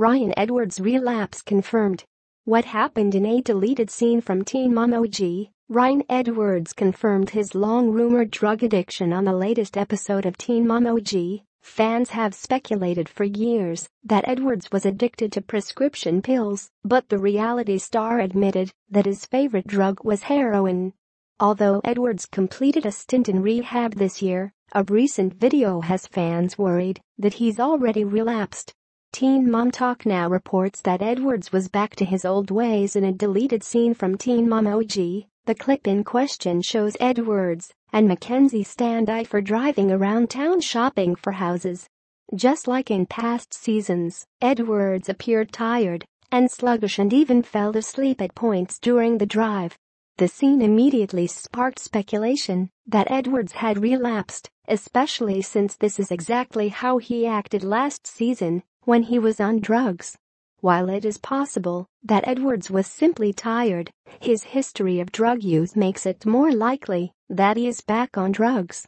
Ryan Edwards relapse confirmed. What happened in a deleted scene from Teen Mom OG? Ryan Edwards confirmed his long-rumored drug addiction on the latest episode of Teen Mom OG. Fans have speculated for years that Edwards was addicted to prescription pills, but the reality star admitted that his favorite drug was heroin. Although Edwards completed a stint in rehab this year, a recent video has fans worried that he's already relapsed. Teen Mom Talk now reports that Edwards was back to his old ways in a deleted scene from Teen Mom OG. The clip in question shows Edwards and Mackenzie Standifer driving around town shopping for houses. Just like in past seasons, Edwards appeared tired and sluggish and even fell asleep at points during the drive. The scene immediately sparked speculation that Edwards had relapsed, especially since this is exactly how he acted last season when he was on drugs. While it is possible that Edwards was simply tired, his history of drug use makes it more likely that he is back on drugs.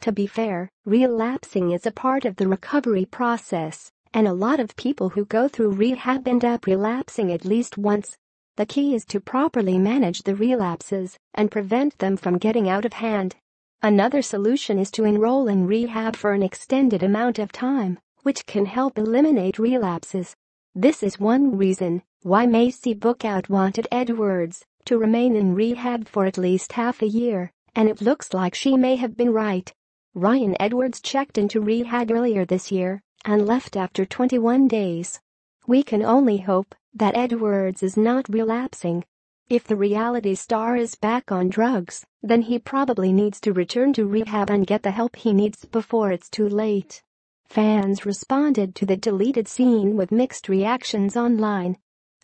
To be fair, relapsing is a part of the recovery process, and a lot of people who go through rehab end up relapsing at least once. The key is to properly manage the relapses and prevent them from getting out of hand. Another solution is to enroll in rehab for an extended amount of time which can help eliminate relapses. This is one reason why Maci Bookout wanted Edwards to remain in rehab for at least half a year, and it looks like she may have been right. Ryan Edwards checked into rehab earlier this year and left after 21 days. We can only hope that Edwards is not relapsing. If the reality star is back on drugs, then he probably needs to return to rehab and get the help he needs before it's too late. Fans responded to the deleted scene with mixed reactions online.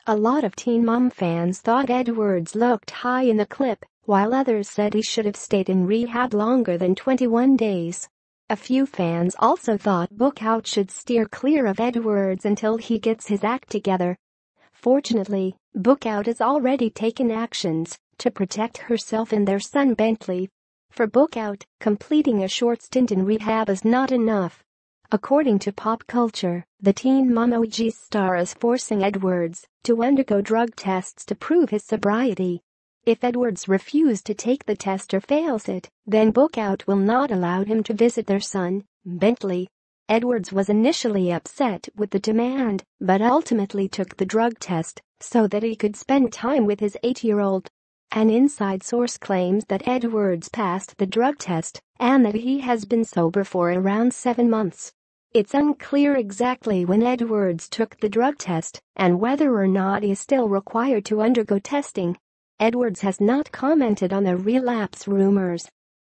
A lot of Teen Mom fans thought Edwards looked high in the clip, while others said he should have stayed in rehab longer than 21 days. A few fans also thought Bookout should steer clear of Edwards until he gets his act together. Fortunately, Bookout has already taken actions to protect herself and their son Bentley. For Bookout, completing a short stint in rehab is not enough. According to pop culture, the Teen Mom OG star is forcing Edwards to undergo drug tests to prove his sobriety. If Edwards refuses to take the test or fails it, then Bookout will not allow him to visit their son, Bentley. Edwards was initially upset with the demand, but ultimately took the drug test so that he could spend time with his eight-year-old. An inside source claims that Edwards passed the drug test and that he has been sober for around seven months. It's unclear exactly when Edwards took the drug test and whether or not he is still required to undergo testing. Edwards has not commented on the relapse rumors